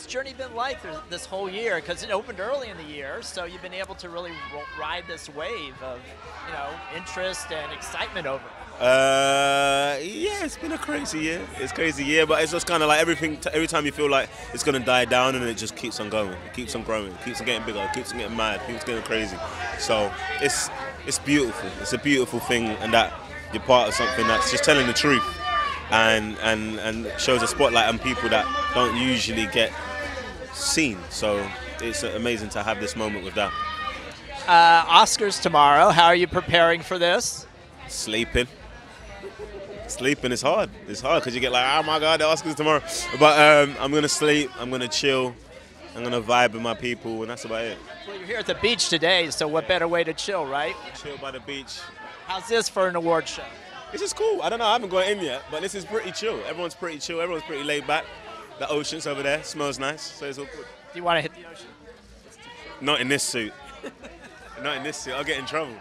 this journey been like this whole year? Because it opened early in the year, so you've been able to really ride this wave of, you know, interest and excitement over. it. Uh, yeah, it's been a crazy year. It's crazy year, but it's just kind of like everything. Every time you feel like it's gonna die down, and it just keeps on going. It keeps on growing. It keeps on getting bigger. It keeps on getting mad. Keeps getting crazy. So it's it's beautiful. It's a beautiful thing, and that you're part of something that's just telling the truth, and and and shows a spotlight on people that don't usually get seen. So it's amazing to have this moment with that. Uh, Oscars tomorrow. How are you preparing for this? Sleeping. Sleeping is hard. It's hard because you get like, oh my god, the Oscars tomorrow. But um, I'm gonna sleep. I'm gonna chill. I'm gonna vibe with my people, and that's about it. Well, you're here at the beach today, so what better way to chill, right? Chill by the beach. How's this for an award show? This is cool. I don't know. I haven't gone in yet, but this is pretty chill. Everyone's pretty chill. Everyone's pretty laid back. The ocean's over there. Smells nice. So it's all good. Do you want to hit the ocean? Not in this suit. Not in this suit. I'll get in trouble.